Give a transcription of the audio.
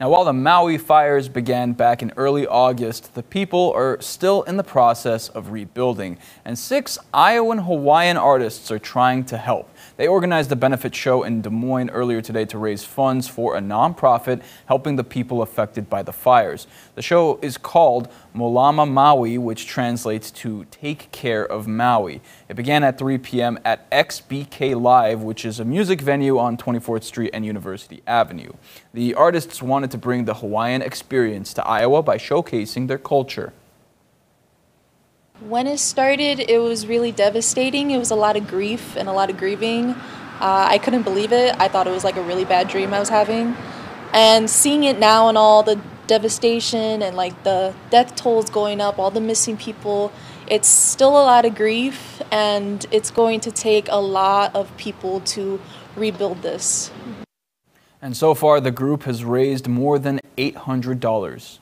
Now, while the Maui fires began back in early August, the people are still in the process of rebuilding, and six Iowan Hawaiian artists are trying to help. They organized a benefit show in Des Moines earlier today to raise funds for a nonprofit helping the people affected by the fires. The show is called Malama Maui, which translates to Take Care of Maui. It began at 3 p.m. at XBK Live, which is a music venue on 24th Street and University Avenue. The artists wanted to bring the Hawaiian experience to Iowa by showcasing their culture. When it started, it was really devastating. It was a lot of grief and a lot of grieving. Uh, I couldn't believe it. I thought it was like a really bad dream I was having. And seeing it now and all the devastation and like the death tolls going up, all the missing people, it's still a lot of grief and it's going to take a lot of people to rebuild this. And so far, the group has raised more than $800.